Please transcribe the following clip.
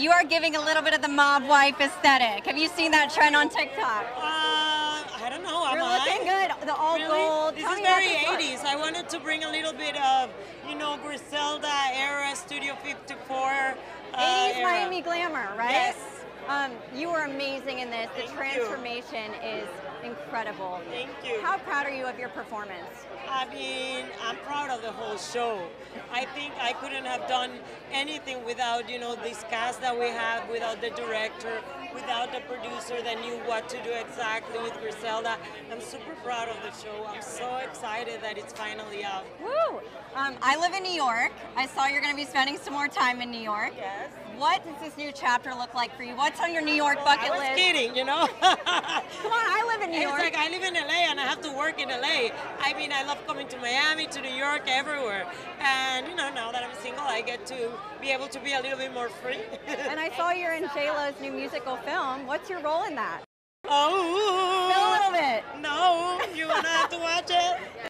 You are giving a little bit of the mob wife aesthetic. Have you seen that trend on TikTok? Uh, I don't know. Am You're I? looking good. The all Really? gold. This Tell is very 80s. I wanted to bring a little bit of, you know, Griselda era, Studio 54. Uh, 80s era. Miami glamour, right? Yes. Um, you are amazing in this. The Thank you. transformation is incredible. Thank you. How proud are you of your performance? I mean, I'm proud the whole show. I think I couldn't have done anything without, you know, this cast that we have, without the director, without the producer that knew what to do exactly with Griselda. I'm super proud of the show. I'm so excited that it's finally out. Woo! Um, I live in New York. I saw you're going to be spending some more time in New York. Yes. What does this new chapter look like for you? What's on your New York I bucket was list? kidding, you know. Come on, I live in New It's York. like I live in LA and I have to work in LA. I mean, I love coming to Miami, to New York, everywhere. And you know, now that I'm single, I get to be able to be a little bit more free. and I saw you're in J-Lo's new musical film. What's your role in that? oh, a little bit. No, you wanna have to watch it?